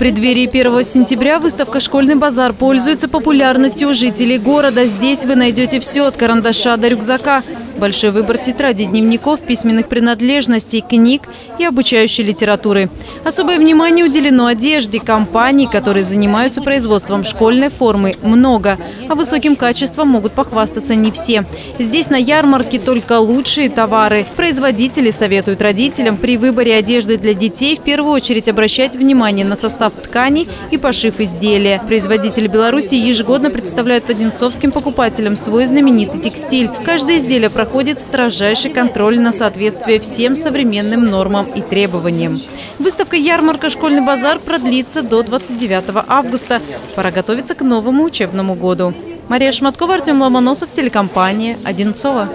преддверии 1 сентября выставка «Школьный базар» пользуется популярностью у жителей города. Здесь вы найдете все от карандаша до рюкзака. Большой выбор тетрадей, дневников, письменных принадлежностей, книг и обучающей литературы. Особое внимание уделено одежде. Компаний, которые занимаются производством школьной формы, много. А высоким качеством могут похвастаться не все. Здесь на ярмарке только лучшие товары. Производители советуют родителям при выборе одежды для детей в первую очередь обращать внимание на состав тканей и пошив изделия. Производители Беларуси ежегодно представляют одинцовским покупателям свой знаменитый текстиль. Каждое изделие проходит строжайший контроль на соответствие всем современным нормам и требованиям. Выставка «Ярмарка. Школьный базар» продлится до 29 августа. Пора готовиться к новому учебному году. Мария Шматкова, Артем Ломоносов, телекомпания «Одинцова».